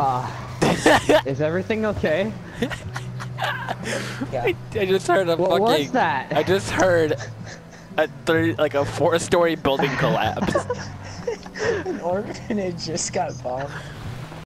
Uh, is everything okay? Yeah. I, I just heard a What fucking. was that? I just heard a three, like a four-story building collapse. An orphanage just got bombed.